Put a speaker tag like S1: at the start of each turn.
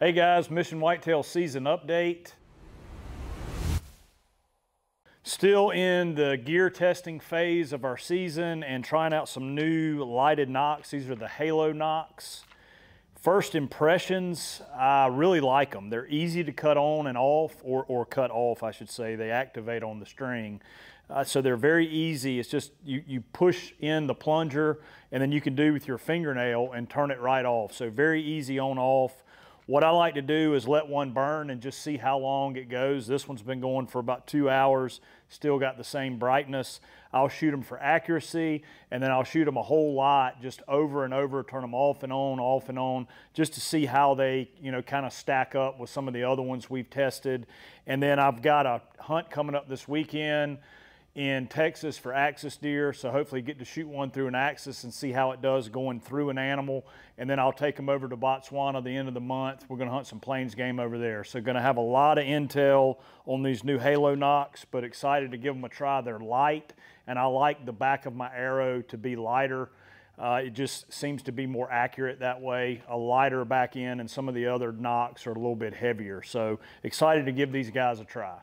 S1: Hey guys, Mission Whitetail season update. Still in the gear testing phase of our season and trying out some new lighted nocks. These are the Halo nocks. First impressions, I really like them. They're easy to cut on and off, or, or cut off, I should say. They activate on the string. Uh, so they're very easy. It's just you, you push in the plunger and then you can do with your fingernail and turn it right off. So very easy on off. What I like to do is let one burn and just see how long it goes. This one's been going for about two hours, still got the same brightness. I'll shoot them for accuracy and then I'll shoot them a whole lot just over and over, turn them off and on, off and on, just to see how they, you know, kind of stack up with some of the other ones we've tested. And then I've got a hunt coming up this weekend in Texas for axis deer. So hopefully get to shoot one through an axis and see how it does going through an animal. And then I'll take them over to Botswana the end of the month. We're gonna hunt some plains game over there. So gonna have a lot of intel on these new Halo nocks, but excited to give them a try. They're light and I like the back of my arrow to be lighter. Uh, it just seems to be more accurate that way, a lighter back end and some of the other nocks are a little bit heavier. So excited to give these guys a try.